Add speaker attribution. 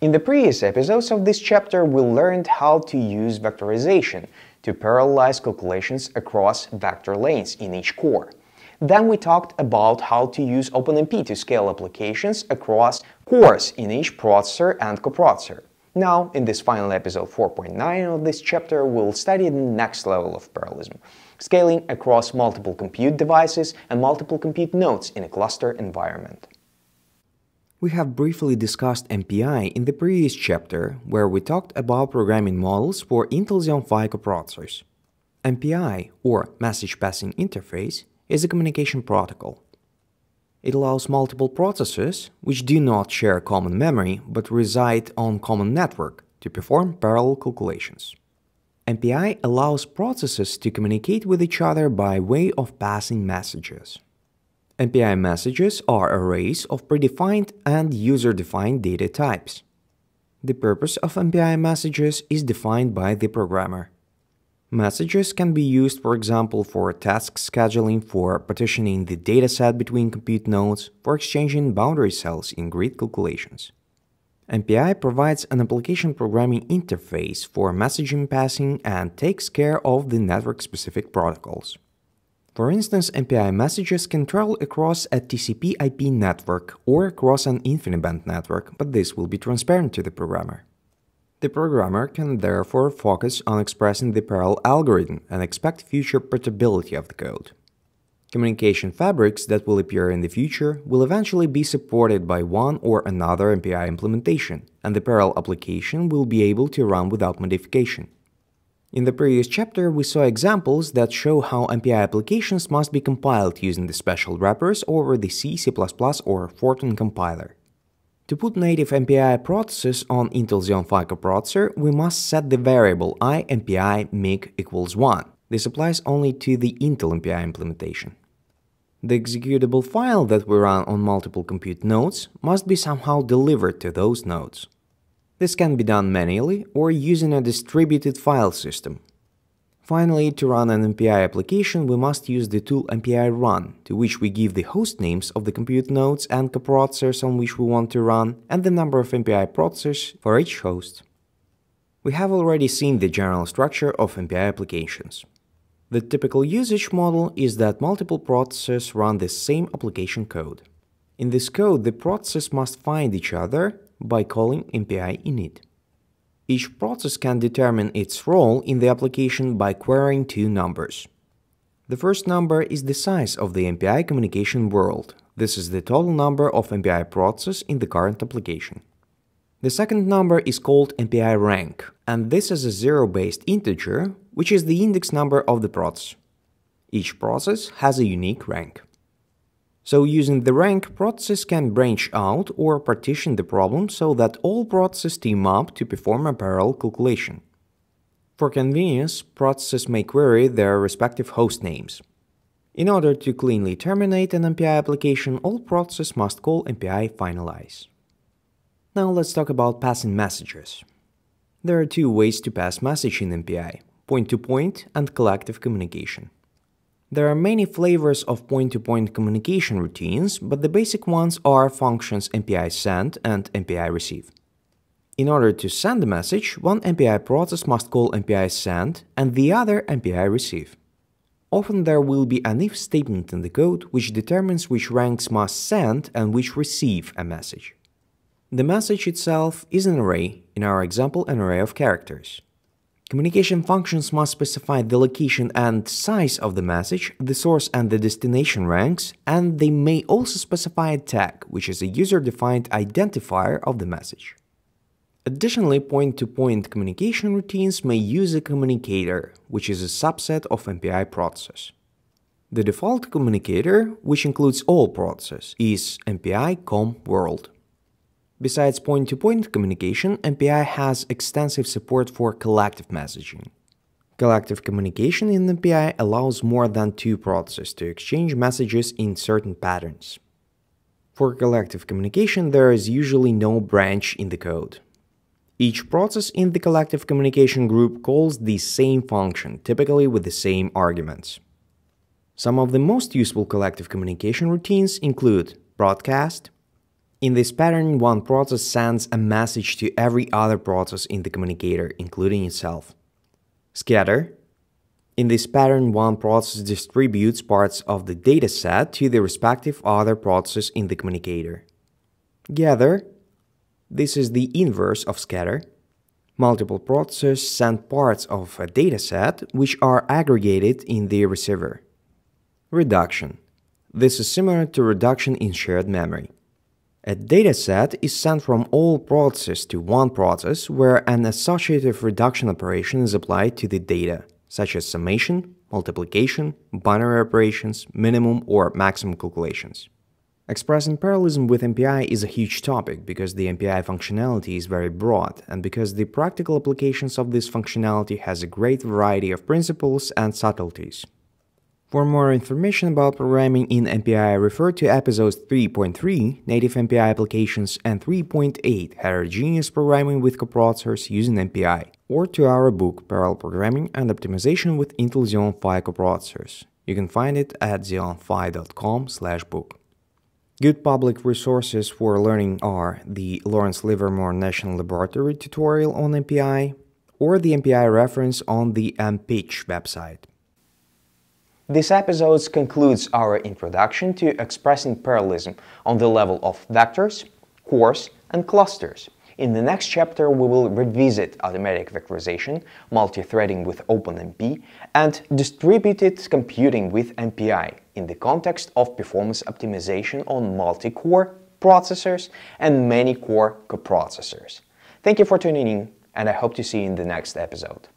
Speaker 1: In the previous episodes of this chapter, we learned how to use vectorization to parallelize calculations across vector lanes in each core. Then we talked about how to use OpenMP to scale applications across cores in each processor and coprocessor. Now, in this final episode 4.9 of this chapter, we'll study the next level of parallelism, scaling across multiple compute devices and multiple compute nodes in a cluster environment.
Speaker 2: We have briefly discussed MPI in the previous chapter, where we talked about programming models for Intel Xeon Phi coprocessors. MPI, or Message Passing Interface, is a communication protocol. It allows multiple processors, which do not share common memory but reside on common network, to perform parallel calculations. MPI allows processors to communicate with each other by way of passing messages. MPI messages are arrays of predefined and user-defined data types. The purpose of MPI messages is defined by the programmer. Messages can be used, for example, for task scheduling, for partitioning the dataset between compute nodes, for exchanging boundary cells in grid calculations. MPI provides an application programming interface for messaging passing and takes care of the network-specific protocols. For instance, MPI messages can travel across a TCP IP network or across an InfiniBand network, but this will be transparent to the programmer. The programmer can therefore focus on expressing the parallel algorithm and expect future portability of the code. Communication fabrics that will appear in the future will eventually be supported by one or another MPI implementation, and the parallel application will be able to run without modification. In the previous chapter, we saw examples that show how MPI applications must be compiled using the special wrappers over the C, C++ or Fortran compiler. To put native MPI processes on Intel Xeon Phi processor, we must set the variable I_MPI_MIC equals 1. This applies only to the Intel MPI implementation. The executable file that we run on multiple compute nodes must be somehow delivered to those nodes. This can be done manually or using a distributed file system, Finally, to run an MPI application, we must use the tool mpirun, to which we give the host names of the compute nodes and coprocessors on which we want to run, and the number of MPI processors for each host. We have already seen the general structure of MPI applications. The typical usage model is that multiple processors run the same application code. In this code, the processes must find each other by calling MPI init. Each process can determine its role in the application by querying two numbers. The first number is the size of the MPI communication world. This is the total number of MPI processes in the current application. The second number is called MPI rank, and this is a zero-based integer, which is the index number of the process. Each process has a unique rank. So using the rank, processes can branch out or partition the problem so that all processes team up to perform a parallel calculation. For convenience, processes may query their respective host names. In order to cleanly terminate an MPI application, all processes must call MPI finalize. Now let's talk about passing messages. There are two ways to pass message in MPI, point-to-point -point and collective communication. There are many flavors of point-to-point -point communication routines, but the basic ones are functions MPI send and MPI receive. In order to send a message, one MPI process must call MPI send and the other MPI receive. Often there will be an if statement in the code which determines which ranks must send and which receive a message. The message itself is an array, in our example an array of characters. Communication functions must specify the location and size of the message, the source and the destination ranks, and they may also specify a tag, which is a user-defined identifier of the message. Additionally, point-to-point -point communication routines may use a communicator, which is a subset of MPI process. The default communicator, which includes all processes, is MPI COM world. Besides point-to-point -point communication, MPI has extensive support for collective messaging. Collective communication in MPI allows more than two processes to exchange messages in certain patterns. For collective communication, there is usually no branch in the code. Each process in the collective communication group calls the same function, typically with the same arguments. Some of the most useful collective communication routines include broadcast, In this pattern, one process sends a message to every other process in the communicator, including itself. Scatter. In this pattern, one process distributes parts of the dataset to the respective other processes in the communicator. Gather. This is the inverse of scatter. Multiple processes send parts of a dataset which are aggregated in the receiver. Reduction. This is similar to reduction in shared memory. A dataset is sent from all processes to one process where an associative reduction operation is applied to the data, such as summation, multiplication, binary operations, minimum or maximum calculations. Expressing parallelism with MPI is a huge topic because the MPI functionality is very broad and because the practical applications of this functionality has a great variety of principles and subtleties. For more information about programming in MPI, refer to episodes 3.3, Native MPI Applications, and 3.8, Heterogeneous Programming with Coprocessors using MPI, or to our book, Parallel Programming and Optimization with Intel Xeon Phi Coprocessors. You can find it at xeonphi.com book. Good public resources for learning are the Lawrence Livermore National Laboratory tutorial on MPI or the MPI reference on the MPICH website.
Speaker 1: This episode concludes our introduction to expressing parallelism on the level of vectors, cores, and clusters. In the next chapter, we will revisit automatic vectorization, multi-threading with OpenMP, and distributed computing with MPI in the context of performance optimization on multi-core processors and many core coprocessors. Thank you for tuning in, and I hope to see you in the next episode.